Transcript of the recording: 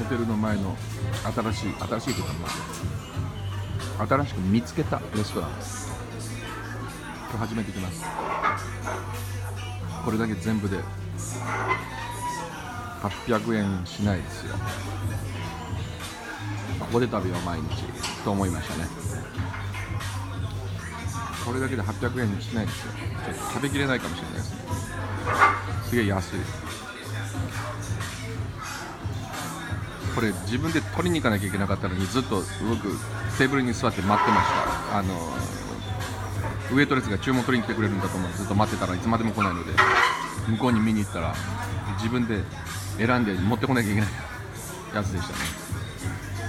ホテルの前の新しい新しいというかまあ新しく見つけたレストラン今日初めて来ます。これだけ全部で800円しないですよ。ここで食べよう毎日と思いましたね。これだけで800円しないですよ。ちょっと食べきれないかもしれないですね。すげえ安い。これ自分で取りに行かなきゃいけなかったのにずっと僕テーブルに座って待ってました。あのウエイトレスが注文取りに来てくれるんだと思うずっと待ってたらいつまでも来ないので向こうに見に行ったら自分で選んで持ってこなきゃいけないやつでしたね。